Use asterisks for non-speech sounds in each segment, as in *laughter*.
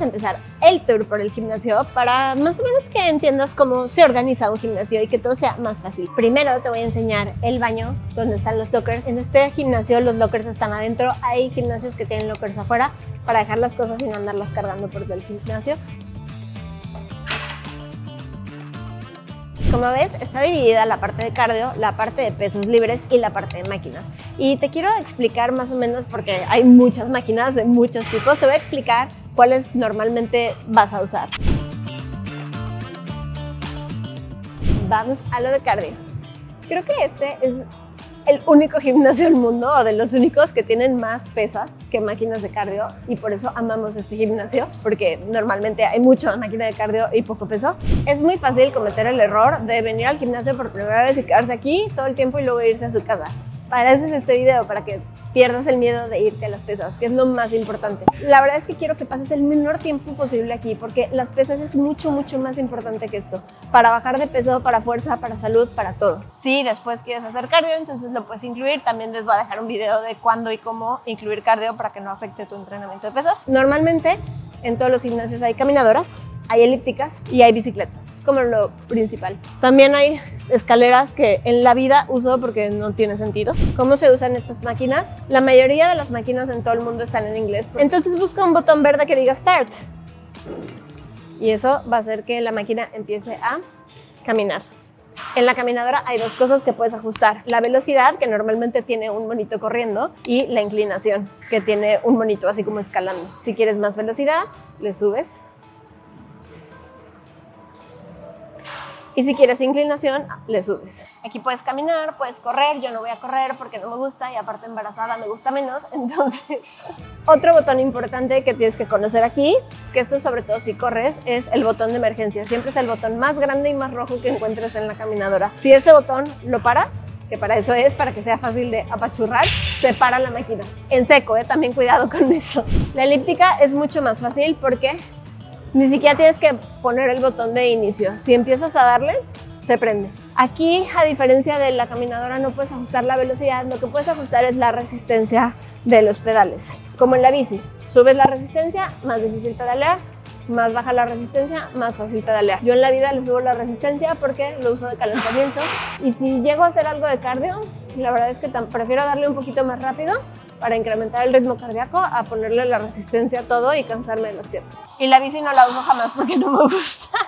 vamos a empezar el tour por el gimnasio para más o menos que entiendas cómo se organiza un gimnasio y que todo sea más fácil. Primero te voy a enseñar el baño donde están los lockers. En este gimnasio los lockers están adentro. Hay gimnasios que tienen lockers afuera para dejar las cosas y no andarlas cargando por todo el gimnasio. Como ves, está dividida la parte de cardio, la parte de pesos libres y la parte de máquinas. Y te quiero explicar más o menos, porque hay muchas máquinas de muchos tipos, te voy a explicar cuáles normalmente vas a usar. Vamos a lo de cardio. Creo que este es el único gimnasio del mundo o de los únicos que tienen más pesas que máquinas de cardio y por eso amamos este gimnasio porque normalmente hay mucha máquina de cardio y poco peso. Es muy fácil cometer el error de venir al gimnasio por primera vez y quedarse aquí todo el tiempo y luego irse a su casa. Para eso es este video, para que pierdas el miedo de irte a las pesas, que es lo más importante. La verdad es que quiero que pases el menor tiempo posible aquí, porque las pesas es mucho, mucho más importante que esto. Para bajar de peso, para fuerza, para salud, para todo. Si después quieres hacer cardio, entonces lo puedes incluir. También les voy a dejar un video de cuándo y cómo incluir cardio para que no afecte tu entrenamiento de pesas. Normalmente, en todos los gimnasios hay caminadoras, hay elípticas y hay bicicletas, como lo principal. También hay escaleras que en la vida uso porque no tiene sentido. ¿Cómo se usan estas máquinas? La mayoría de las máquinas en todo el mundo están en inglés. Entonces busca un botón verde que diga Start. Y eso va a hacer que la máquina empiece a caminar. En la caminadora hay dos cosas que puedes ajustar. La velocidad, que normalmente tiene un monito corriendo, y la inclinación, que tiene un monito así como escalando. Si quieres más velocidad, le subes Y si quieres inclinación, le subes. Aquí puedes caminar, puedes correr. Yo no voy a correr porque no me gusta y aparte embarazada me gusta menos. *laughs* Entonces, otro botón importante que tienes que conocer aquí, que esto sobre todo si corres, es el botón de emergencia. Siempre es el botón más grande y más rojo que encuentres en la caminadora. Si ese botón lo paras, que para eso es, para que sea fácil de apachurrar, se para la máquina. En seco, ¿eh? también cuidado con eso. La elíptica es mucho más fácil porque ni siquiera tienes que poner el botón de inicio. Si empiezas a darle, se prende. Aquí, a diferencia de la caminadora, no puedes ajustar la velocidad, lo que puedes ajustar es la resistencia de los pedales, como en la bici. Subes la resistencia, más difícil pedalear, más baja la resistencia, más fácil pedalear. Yo en la vida le subo la resistencia porque lo uso de calentamiento y si llego a hacer algo de cardio, la verdad es que prefiero darle un poquito más rápido para incrementar el ritmo cardíaco a ponerle la resistencia a todo y cansarme de las piernas. Y la bici no la uso jamás porque no me gusta.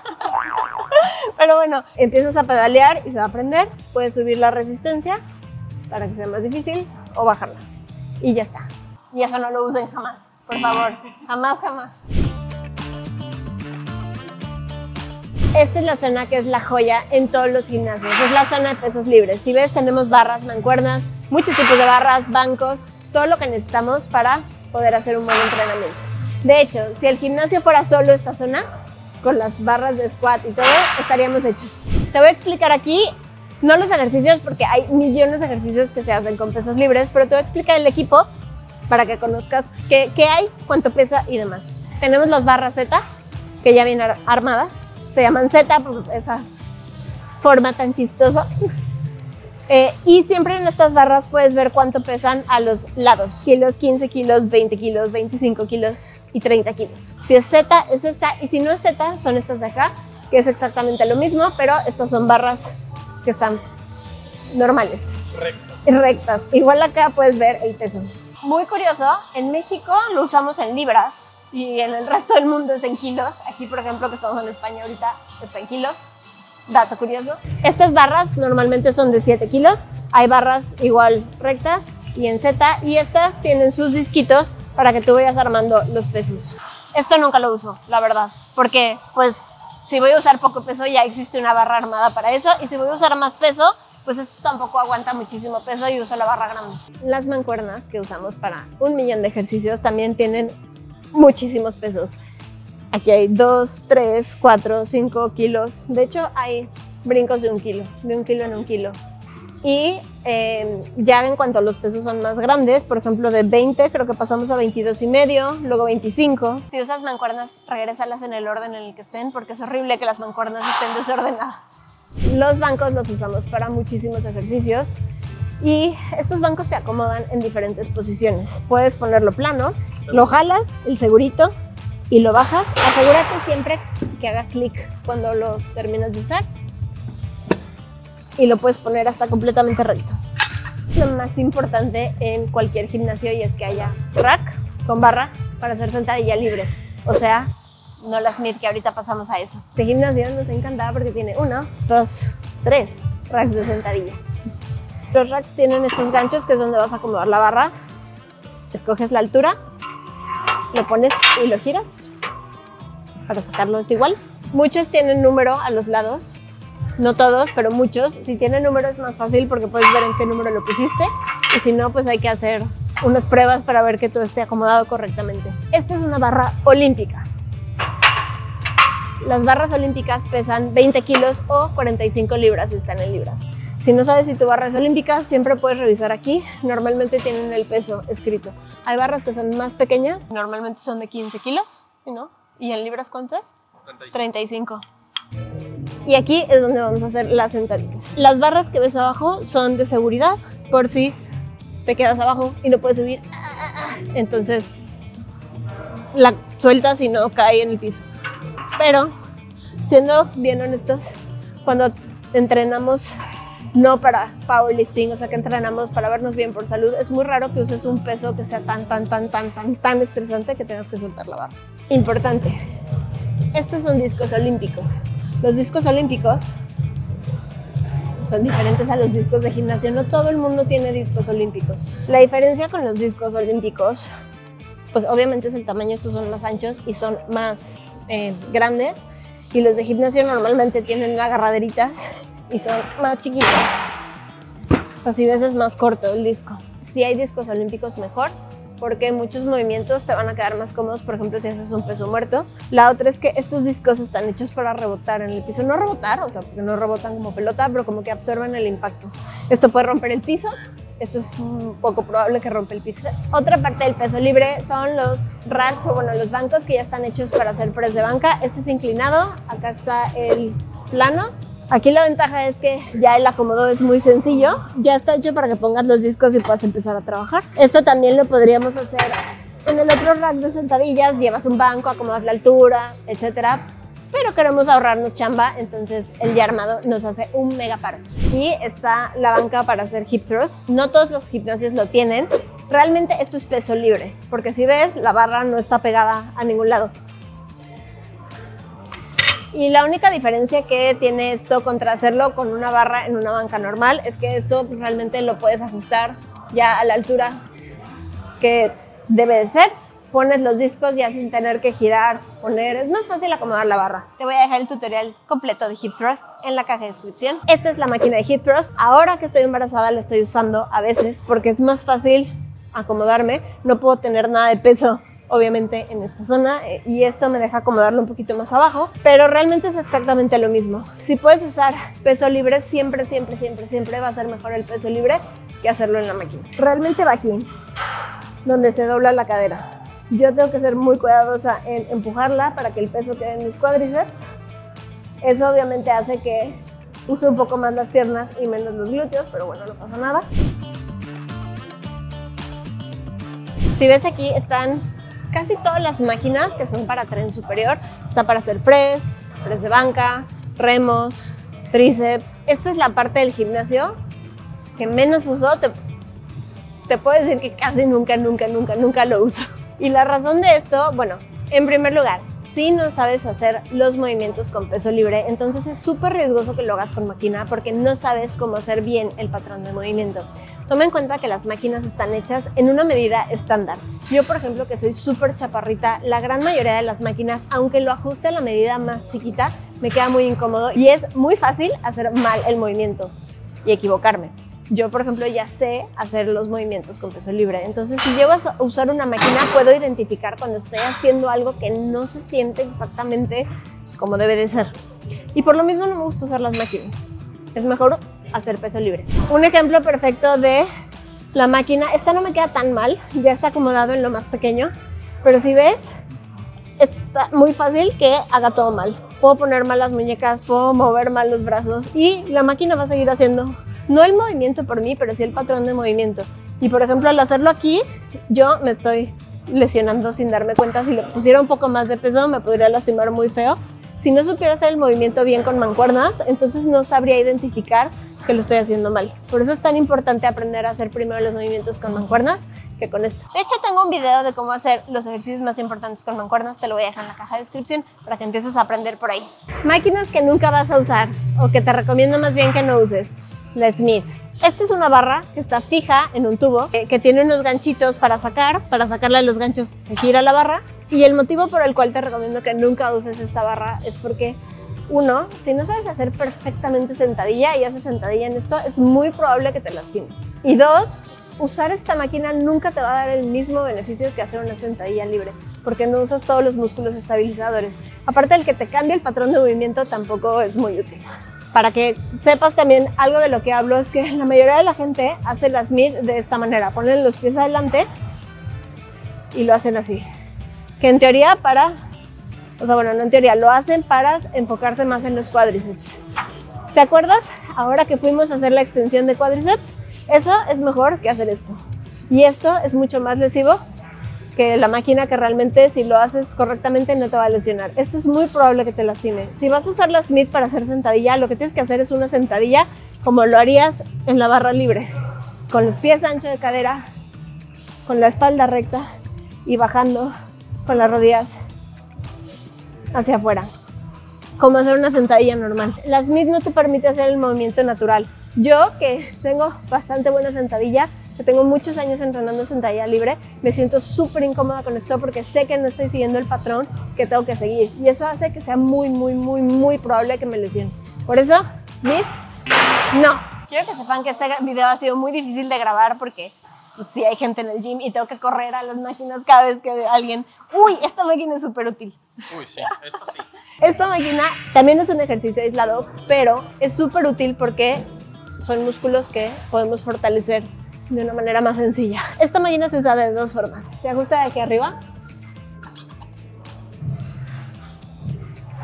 *laughs* Pero bueno, empiezas a pedalear y se va a aprender. Puedes subir la resistencia para que sea más difícil o bajarla. Y ya está. Y eso no lo usen jamás, por favor. Jamás, jamás. Esta es la zona que es la joya en todos los gimnasios. Es la zona de pesos libres. Si ves, tenemos barras, mancuernas, muchos tipos de barras, bancos, todo lo que necesitamos para poder hacer un buen entrenamiento. De hecho, si el gimnasio fuera solo esta zona, con las barras de squat y todo, estaríamos hechos. Te voy a explicar aquí, no los ejercicios, porque hay millones de ejercicios que se hacen con pesos libres, pero te voy a explicar el equipo para que conozcas qué, qué hay, cuánto pesa y demás. Tenemos las barras Z, que ya vienen armadas. Se llaman Z por esa forma tan chistosa. Eh, y siempre en estas barras puedes ver cuánto pesan a los lados. Kilos, 15 kilos, 20 kilos, 25 kilos y 30 kilos. Si es Z, es esta. Y si no es Z, son estas de acá, que es exactamente lo mismo, pero estas son barras que están normales. Rectas. Rectas. Igual acá puedes ver el peso. Muy curioso, en México lo usamos en libras y en el resto del mundo es en kilos. Aquí, por ejemplo, que estamos en España ahorita, está en kilos dato curioso. Estas barras normalmente son de 7 kilos. Hay barras igual rectas y en Z. Y estas tienen sus disquitos para que tú vayas armando los pesos. Esto nunca lo uso, la verdad. Porque, pues, si voy a usar poco peso, ya existe una barra armada para eso. Y si voy a usar más peso, pues esto tampoco aguanta muchísimo peso y uso la barra grande. Las mancuernas que usamos para un millón de ejercicios también tienen muchísimos pesos. Aquí hay 2, 3, 4, 5 kilos. De hecho, hay brincos de un kilo, de un kilo en un kilo. Y em, ya en cuanto a los pesos son más grandes, por ejemplo de 20 creo que pasamos a 22 y medio, luego 25. Si usas mancuernas, regrésalas en el orden en el que estén porque es horrible que las mancuernas estén desordenadas. Los bancos los usamos para muchísimos ejercicios y estos bancos se acomodan en diferentes posiciones. Puedes ponerlo plano, lo jalas, el segurito, y lo bajas. Asegúrate siempre que haga clic cuando lo terminas de usar y lo puedes poner hasta completamente recto. Lo más importante en cualquier gimnasio y es que haya rack con barra para hacer sentadilla libre. O sea, no la Smith que ahorita pasamos a eso. Este gimnasio nos encanta porque tiene uno, dos, tres racks de sentadilla. Los racks tienen estos ganchos que es donde vas a acomodar la barra. Escoges la altura, lo pones y lo giras para sacarlo es igual. Muchos tienen número a los lados no todos, pero muchos. Si tiene número es más fácil porque puedes ver en qué número lo pusiste y si no, pues hay que hacer unas pruebas para ver que todo esté acomodado correctamente. Esta es una barra olímpica. Las barras olímpicas pesan 20 kilos o 45 libras si están en libras. Si no sabes si tu barra es olímpica, siempre puedes revisar aquí. Normalmente tienen el peso escrito. Hay barras que son más pequeñas, normalmente son de 15 kilos, ¿no? ¿Y en libras cuánto es? 35. 35. Y aquí es donde vamos a hacer las sentadillas. Las barras que ves abajo son de seguridad, por si te quedas abajo y no puedes subir. Entonces la sueltas y no cae en el piso. Pero, siendo bien honestos, cuando entrenamos no para powerlifting, o sea que entrenamos para vernos bien por salud, es muy raro que uses un peso que sea tan, tan, tan, tan, tan, tan estresante que tengas que soltar la barra. Importante, estos son discos olímpicos. Los discos olímpicos son diferentes a los discos de gimnasia. No todo el mundo tiene discos olímpicos. La diferencia con los discos olímpicos, pues obviamente es el tamaño. Estos son más anchos y son más eh, grandes. Y los de gimnasio normalmente tienen agarraderitas y son más chiquitos. O si ves es más corto el disco. Si hay discos olímpicos mejor, porque muchos movimientos te van a quedar más cómodos, por ejemplo, si haces un peso muerto. La otra es que estos discos están hechos para rebotar en el piso. No rebotar, o sea, porque no rebotan como pelota, pero como que absorben el impacto. Esto puede romper el piso, esto es un poco probable que rompa el piso. Otra parte del peso libre son los racks o bueno, los bancos que ya están hechos para hacer press de banca. Este es inclinado, acá está el plano Aquí la ventaja es que ya el acomodo es muy sencillo, ya está hecho para que pongas los discos y puedas empezar a trabajar. Esto también lo podríamos hacer en el otro rack de sentadillas, llevas un banco, acomodas la altura, etcétera, pero queremos ahorrarnos chamba, entonces el ya armado nos hace un mega paro. Y está la banca para hacer hip thrust. No todos los gimnasios lo tienen. Realmente esto es peso libre, porque si ves, la barra no está pegada a ningún lado. Y la única diferencia que tiene esto contra hacerlo con una barra en una banca normal es que esto pues, realmente lo puedes ajustar ya a la altura que debe de ser. Pones los discos ya sin tener que girar, poner. Es más fácil acomodar la barra. Te voy a dejar el tutorial completo de hip thrust en la caja de descripción. Esta es la máquina de hip thrust. Ahora que estoy embarazada la estoy usando a veces porque es más fácil acomodarme. No puedo tener nada de peso obviamente en esta zona eh, y esto me deja acomodarlo un poquito más abajo, pero realmente es exactamente lo mismo. Si puedes usar peso libre, siempre, siempre, siempre, siempre va a ser mejor el peso libre que hacerlo en la máquina. Realmente va aquí, donde se dobla la cadera. Yo tengo que ser muy cuidadosa en empujarla para que el peso quede en mis cuádriceps. Eso obviamente hace que use un poco más las piernas y menos los glúteos, pero bueno, no pasa nada. Si ves aquí están casi todas las máquinas que son para tren superior. Está para hacer press, press de banca, remos, tríceps. Esta es la parte del gimnasio que menos uso. Te, te puedo decir que casi nunca, nunca, nunca, nunca lo uso. Y la razón de esto, bueno, en primer lugar, si no sabes hacer los movimientos con peso libre, entonces es súper riesgoso que lo hagas con máquina porque no sabes cómo hacer bien el patrón de movimiento. Toma en cuenta que las máquinas están hechas en una medida estándar. Yo, por ejemplo, que soy súper chaparrita, la gran mayoría de las máquinas, aunque lo ajuste a la medida más chiquita, me queda muy incómodo y es muy fácil hacer mal el movimiento y equivocarme. Yo, por ejemplo, ya sé hacer los movimientos con peso libre. Entonces, si llego a usar una máquina, puedo identificar cuando estoy haciendo algo que no se siente exactamente como debe de ser. Y por lo mismo no me gusta usar las máquinas. Es mejor hacer peso libre. Un ejemplo perfecto de la máquina, esta no me queda tan mal, ya está acomodado en lo más pequeño, pero si ves, está muy fácil que haga todo mal. Puedo poner mal las muñecas, puedo mover mal los brazos y la máquina va a seguir haciendo, no el movimiento por mí, pero sí el patrón de movimiento. Y por ejemplo, al hacerlo aquí, yo me estoy lesionando sin darme cuenta. Si le pusiera un poco más de peso me podría lastimar muy feo. Si no supiera hacer el movimiento bien con mancuernas, entonces no sabría identificar que lo estoy haciendo mal. Por eso es tan importante aprender a hacer primero los movimientos con mancuernas que con esto. De hecho, tengo un video de cómo hacer los ejercicios más importantes con mancuernas, te lo voy a dejar en la caja de descripción para que empieces a aprender por ahí. Máquinas que nunca vas a usar o que te recomiendo más bien que no uses. La Smith. Esta es una barra que está fija en un tubo, eh, que tiene unos ganchitos para sacar. Para sacarla de los ganchos se gira la barra. Y el motivo por el cual te recomiendo que nunca uses esta barra es porque, uno, si no sabes hacer perfectamente sentadilla y haces sentadilla en esto, es muy probable que te lastimes. Y dos, usar esta máquina nunca te va a dar el mismo beneficio que hacer una sentadilla libre, porque no usas todos los músculos estabilizadores. Aparte del que te cambie el patrón de movimiento tampoco es muy útil para que sepas también algo de lo que hablo, es que la mayoría de la gente hace la Smith de esta manera, ponen los pies adelante y lo hacen así. Que en teoría para, o sea, bueno, no en teoría, lo hacen para enfocarte más en los cuádriceps. ¿Te acuerdas? Ahora que fuimos a hacer la extensión de cuádriceps, eso es mejor que hacer esto. Y esto es mucho más lesivo que la máquina que realmente si lo haces correctamente no te va a lesionar. Esto es muy probable que te lastime. Si vas a usar la Smith para hacer sentadilla, lo que tienes que hacer es una sentadilla como lo harías en la barra libre, con los pies anchos de cadera, con la espalda recta y bajando con las rodillas hacia afuera, como hacer una sentadilla normal. La Smith no te permite hacer el movimiento natural. Yo, que tengo bastante buena sentadilla, que tengo muchos años entrenando sentadilla libre, me siento súper incómoda con esto porque sé que no estoy siguiendo el patrón que tengo que seguir. Y eso hace que sea muy, muy, muy, muy probable que me lesione. Por eso, Smith, no. Quiero que sepan que este video ha sido muy difícil de grabar porque pues sí hay gente en el gym y tengo que correr a las máquinas cada vez que alguien, uy, esta máquina es súper útil. Uy, sí, esto sí. Esta máquina también es un ejercicio aislado, pero es súper útil porque son músculos que podemos fortalecer de una manera más sencilla. Esta máquina se usa de dos formas. Se ajusta de aquí arriba.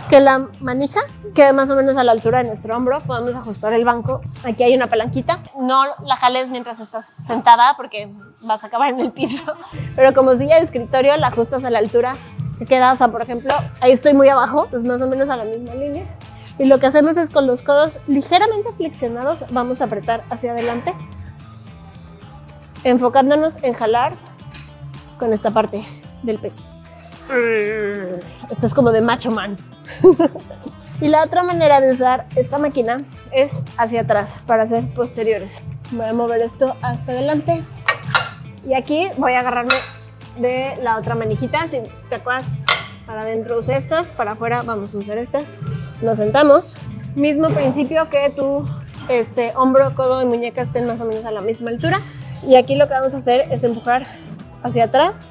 Que la manija quede más o menos a la altura de nuestro hombro. Podemos ajustar el banco. Aquí hay una palanquita. No la jales mientras estás sentada porque vas a acabar en el piso. *laughs* Pero como silla de escritorio, la ajustas a la altura que queda. O sea, por ejemplo, ahí estoy muy abajo, pues más o menos a la misma línea. Y lo que hacemos es con los codos ligeramente flexionados, vamos a apretar hacia adelante enfocándonos en jalar con esta parte del pecho. Esto es como de macho man. *laughs* y la otra manera de usar esta máquina es hacia atrás para hacer posteriores. Voy a mover esto hasta adelante y aquí voy a agarrarme de la otra manijita. Te acuerdas, para adentro usé estas, para afuera vamos a usar estas. Nos sentamos. Mismo principio que tu este, hombro, codo y muñeca estén más o menos a la misma altura. Y aquí lo que vamos a hacer es empujar hacia atrás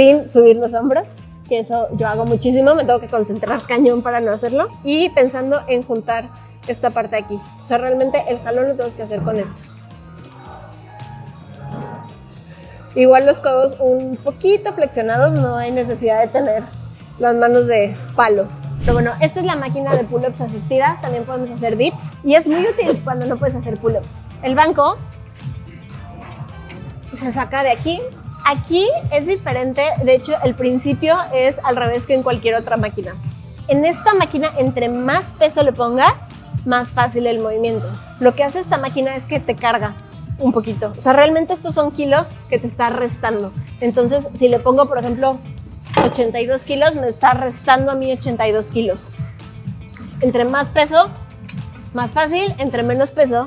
sin subir los hombros, que eso yo hago muchísimo, me tengo que concentrar cañón para no hacerlo. Y pensando en juntar esta parte aquí. O sea, realmente el jalón lo tenemos que hacer con esto. Igual los codos un poquito flexionados, no hay necesidad de tener las manos de palo. Pero bueno, esta es la máquina de pull-ups asistidas, también podemos hacer dips y es muy útil cuando no puedes hacer pull-ups. El banco se saca de aquí. Aquí es diferente, de hecho el principio es al revés que en cualquier otra máquina. En esta máquina, entre más peso le pongas, más fácil el movimiento. Lo que hace esta máquina es que te carga un poquito. O sea, realmente estos son kilos que te está restando. Entonces, si le pongo, por ejemplo, 82 kilos, me está restando a mí 82 kilos. Entre más peso, más fácil. Entre menos peso,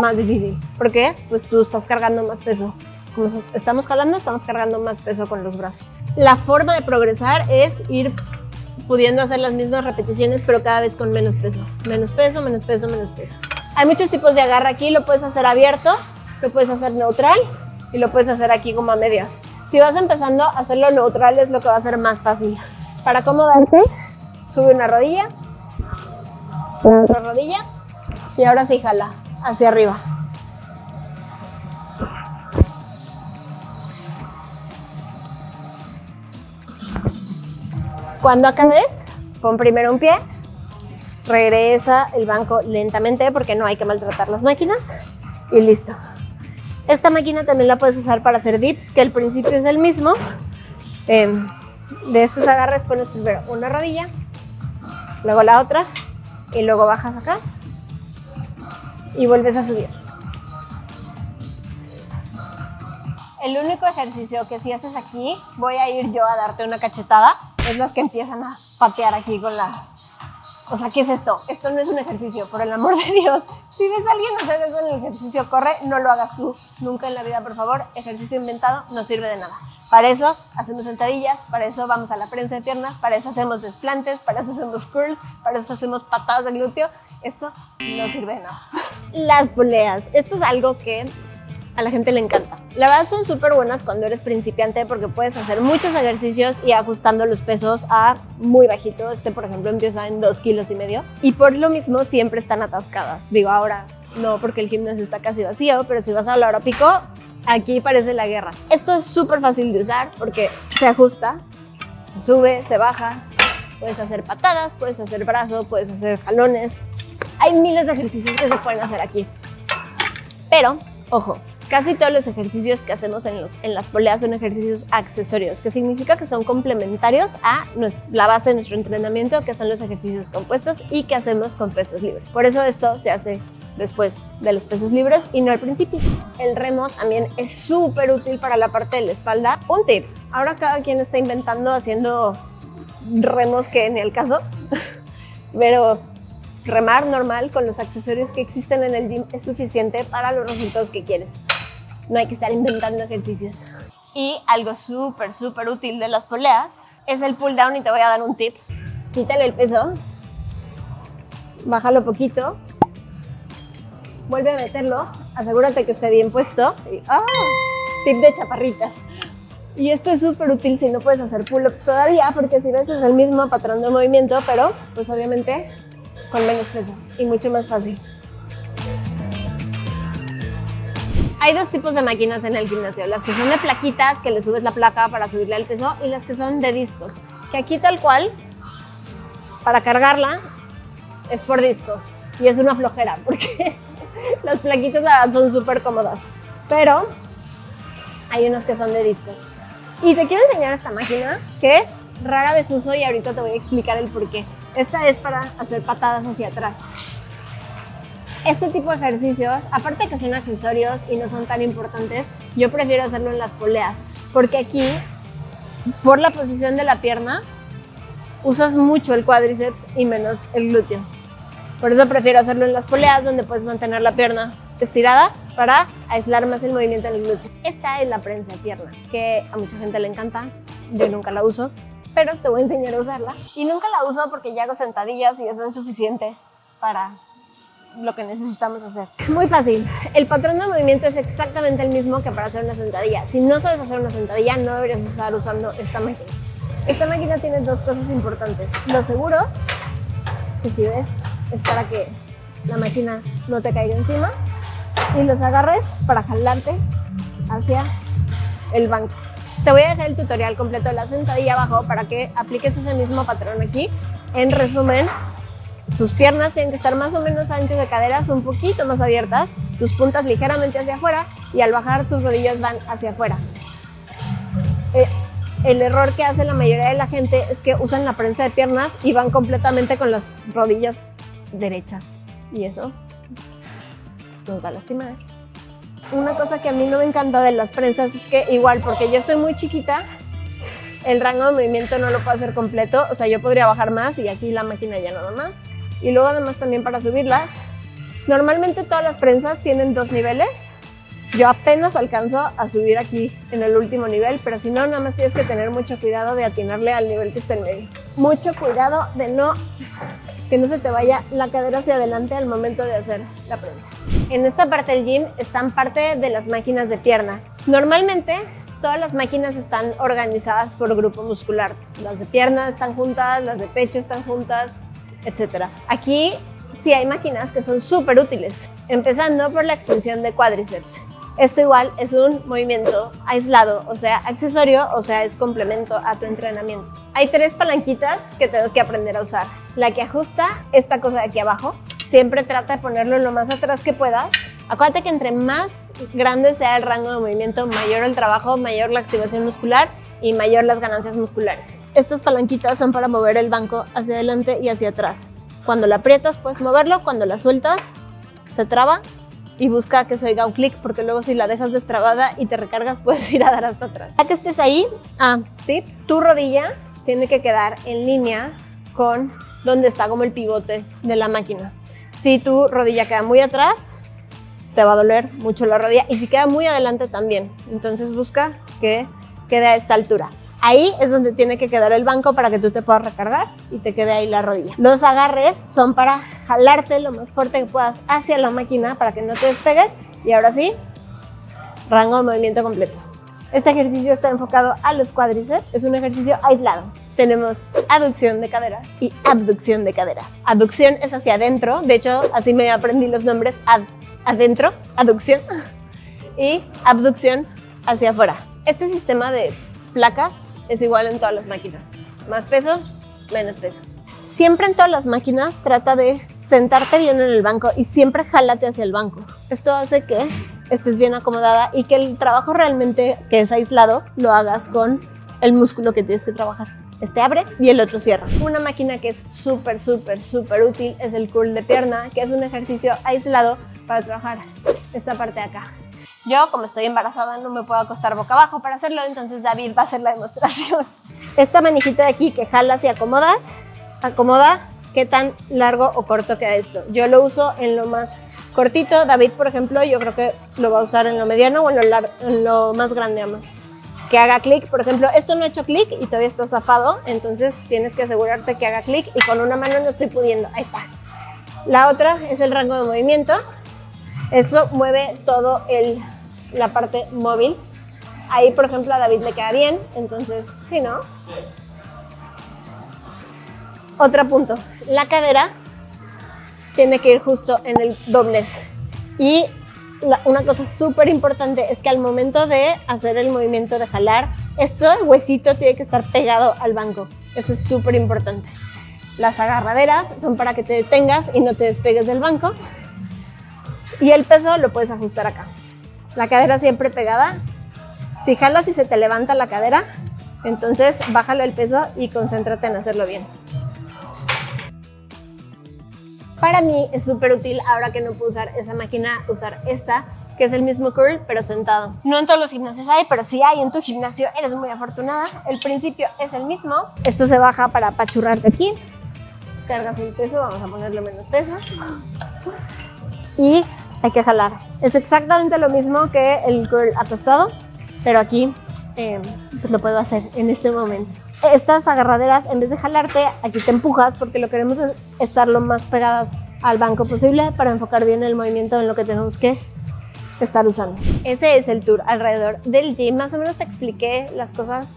más difícil. ¿Por qué? Pues tú estás cargando más peso. Como estamos jalando, estamos cargando más peso con los brazos. La forma de progresar es ir pudiendo hacer las mismas repeticiones, pero cada vez con menos peso. Menos peso, menos peso, menos peso. Hay muchos tipos de agarre aquí. Lo puedes hacer abierto, lo puedes hacer neutral y lo puedes hacer aquí como a medias. Si vas empezando a hacerlo neutral es lo que va a ser más fácil. Para acomodarte, sube una rodilla, otra rodilla y ahora sí jala hacia arriba. Cuando acabes, pon primero un pie, regresa el banco lentamente porque no hay que maltratar las máquinas y listo. Esta máquina también la puedes usar para hacer dips, que el principio es el mismo. Em, de estos agarres pones primero una rodilla, luego la otra y luego bajas acá y vuelves a subir. El único ejercicio que si haces aquí, voy a ir yo a darte una cachetada, es los que empiezan a patear aquí con la... O sea, ¿qué es esto? Esto no es un ejercicio, por el amor de Dios. Si ves a alguien hacer eso en el ejercicio, corre, no lo hagas tú. Nunca en la vida, por favor. Ejercicio inventado no sirve de nada. Para eso hacemos sentadillas, para eso vamos a la prensa de piernas, para eso hacemos desplantes, para eso hacemos curls, para eso hacemos patadas de glúteo. Esto no sirve de nada. Las poleas. Esto es algo que a la gente le encanta. La verdad son súper buenas cuando eres principiante porque puedes hacer muchos ejercicios y ajustando los pesos a muy bajito. Este, por ejemplo, empieza en 2 kilos y medio. Y por lo mismo siempre están atascadas. Digo, ahora no porque el gimnasio está casi vacío, pero si vas a la hora pico, aquí parece la guerra. Esto es súper fácil de usar porque se ajusta, se sube, se baja. Puedes hacer patadas, puedes hacer brazo, puedes hacer jalones. Hay miles de ejercicios que se pueden hacer aquí. Pero, ojo, Casi todos los ejercicios que hacemos en, los, en las poleas son ejercicios accesorios, que significa que son complementarios a la base de nuestro entrenamiento, que son los ejercicios compuestos y que hacemos con pesos libres. Por eso esto se hace después de los pesos libres y no al principio. El remo también es súper útil para la parte de la espalda. Un tip, ahora cada quien está inventando haciendo remos que ni el caso, *laughs* pero remar normal con los accesorios que existen en el gym es suficiente para los resultados que quieres. No hay que estar inventando ejercicios. Y algo súper, súper útil de las poleas es el pull down y te voy a dar un tip. Quítale el peso, bájalo poquito, vuelve a meterlo, asegúrate que esté bien puesto. ¡ah! Tip de chaparritas. Y esto es súper útil si no puedes hacer pull-ups todavía, porque si ves es el mismo patrón de movimiento, pero pues obviamente con menos peso y mucho más fácil. Hay dos tipos de máquinas en el gimnasio, las que son de plaquitas, que le subes la placa para subirle el peso, y las que son de discos, que aquí tal cual, para cargarla, es por discos. Y es una flojera, *laughs* porque las plaquitas son súper cómodas. Pero hay unas que son de discos. Y te quiero enseñar esta máquina que rara vez uso y ahorita te voy a explicar el por qué. Esta es para hacer patadas hacia atrás este tipo de ejercicios, aparte que son accesorios y no son tan importantes, yo prefiero hacerlo en las poleas, porque aquí, por la posición de la pierna, usas mucho el cuádriceps y menos el glúteo. Por eso prefiero hacerlo en las poleas, donde puedes mantener la pierna estirada para aislar más el movimiento del glúteo. Esta es la prensa de pierna, que a mucha gente le encanta, yo nunca la uso, pero te voy a enseñar a usarla. Y nunca la uso porque ya hago sentadillas y eso es suficiente para lo que necesitamos hacer. Muy fácil. El patrón de movimiento es exactamente el mismo que para hacer una sentadilla. Si no sabes hacer una sentadilla, no deberías estar usando esta máquina. Esta máquina tiene dos cosas importantes. Los seguros, que si ves, es para que la máquina no te caiga encima. Y los agarres para jalarte hacia el banco. Te voy a dejar el tutorial completo de la sentadilla abajo para que apliques ese mismo patrón aquí. En resumen, tus piernas tienen que estar más o menos anchas de caderas, un poquito más abiertas, tus puntas ligeramente hacia afuera y al bajar tus rodillas van hacia afuera. Eh, el error que hace la mayoría de la gente es que usan la prensa de piernas y van completamente con las rodillas derechas. Y eso nos va a lastimar. Una cosa que a mí no me encanta de las prensas es que igual, porque yo estoy muy chiquita, el rango de movimiento no lo puedo hacer completo. O sea, yo podría bajar más y aquí la máquina ya nada más y luego además también para subirlas. Normalmente todas las prensas tienen dos niveles. Yo apenas alcanzo a subir aquí en el último nivel, pero si no, nada más tienes que tener mucho cuidado de atinarle al nivel que está en medio. Mucho cuidado de no que no se te vaya la cadera hacia adelante al momento de hacer la prensa. En esta parte del gym están parte de las máquinas de pierna. Normalmente todas las máquinas están organizadas por grupo muscular. Las de pierna están juntas, las de pecho están juntas, etcétera. Aquí sí hay máquinas que son súper útiles, empezando por la extensión de cuádriceps. Esto igual es un movimiento aislado, o sea, accesorio, o sea, es complemento a tu entrenamiento. Hay tres palanquitas que tengo que aprender a usar. La que ajusta esta cosa de aquí abajo, siempre trata de ponerlo lo más atrás que puedas. Acuérdate que entre más grande sea el rango de movimiento, mayor el trabajo, mayor la activación muscular y mayor las ganancias musculares. Estas palanquitas son para mover el banco hacia adelante y hacia atrás. Cuando la aprietas puedes moverlo, cuando la sueltas se traba y busca que se oiga un clic porque luego si la dejas destrabada y te recargas *laughs* puedes ir a dar hasta atrás. Ya que estés ahí, ah, tip, tu rodilla tiene que quedar en línea con donde está como el pivote de la máquina. Si tu rodilla queda muy atrás, te va a doler mucho la rodilla y si queda muy adelante también. Entonces busca que quede a esta altura. Ahí es donde tiene que quedar el banco para que tú te puedas recargar y te quede ahí la rodilla. Los agarres son para jalarte lo más fuerte que puedas hacia la máquina para que no te despegues y ahora sí, rango de movimiento completo. Este ejercicio está enfocado a los cuádriceps, es un ejercicio aislado. Tenemos aducción de caderas y abducción de caderas. Aducción es hacia adentro, de hecho así me aprendí los nombres adentro, aducción, y abducción hacia afuera. Este sistema de placas es igual en todas las máquinas. Más peso, menos peso. Siempre en todas las máquinas trata de sentarte bien en el banco y siempre jálate hacia el banco. Esto hace que estés bien acomodada y que el trabajo realmente que es aislado lo hagas con el músculo que tienes que trabajar. Este abre y el otro cierra. Una máquina que es súper, súper, súper útil es el curl de pierna, que es un ejercicio aislado para trabajar esta parte de acá. Yo, como estoy embarazada, no me puedo acostar boca abajo para hacerlo, entonces David va a hacer la demostración. *laughs* Esta manijita de aquí que jalas y acomodas, acomoda qué tan largo o corto queda esto. Yo lo uso en lo más cortito. David, por ejemplo, yo creo que lo va a usar en lo mediano o en lo, más grande, ama. Que haga clic, por ejemplo, esto no ha hecho clic y todavía está zafado, entonces tienes que asegurarte que haga clic y con una mano no estoy pudiendo. Ahí está. La otra es el rango de movimiento. Eso mueve todo el la parte móvil. Ahí, por ejemplo, a David le queda bien, entonces, sí, ¿no? Otro punto, la cadera tiene que ir justo en el doblez. Y una cosa súper importante es que al momento de hacer el movimiento de jalar, esto, el huesito, tiene que estar pegado al banco. Eso es súper importante. Las agarraderas son para que te detengas y no te despegues del banco. Y el peso lo puedes ajustar acá la cadera siempre pegada. Si jalas y se te levanta la cadera, entonces bájale el peso y concéntrate en hacerlo bien. Para mí es súper útil ahora que no puedo usar esa máquina, usar esta, que es el mismo curl, pero sentado. No en todos los gimnasios hay, pero si hay en tu gimnasio, eres muy afortunada. El principio es el mismo. Esto se baja para apachurrarte aquí. Cargas el peso, vamos a ponerle menos peso. Y hay que jalar. Es exactamente lo mismo que el curl acostado, pero aquí eh, pues lo puedo hacer en este momento. Estas agarraderas, en vez de jalarte, aquí te empujas porque lo que queremos es estar lo más pegadas al banco posible para enfocar bien el movimiento en lo que tenemos que estar usando. Ese es el tour alrededor del gym. Más o menos te expliqué las cosas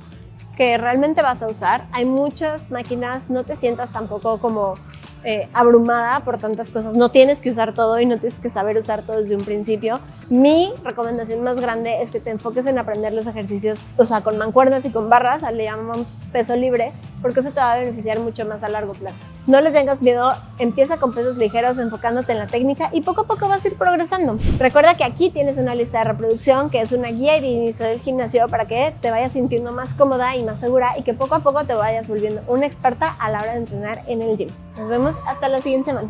que realmente vas a usar. Hay muchas máquinas, no te sientas tampoco como eh, abrumada por tantas cosas. No tienes que usar todo y no tienes que saber usar todo desde un principio. Mi recomendación más grande es que te enfoques en aprender los ejercicios, o sea, con mancuernas y con barras, le llamamos peso libre, porque eso te va a beneficiar mucho más a largo plazo. No le tengas miedo, empieza con pesos ligeros enfocándote en la técnica y poco a poco vas a ir progresando. Recuerda que aquí tienes una lista de reproducción que es una guía de inicio del gimnasio para que te vayas sintiendo más cómoda y más segura y que poco a poco te vayas volviendo una experta a la hora de entrenar en el gym. Nos vemos hasta la siguiente semana.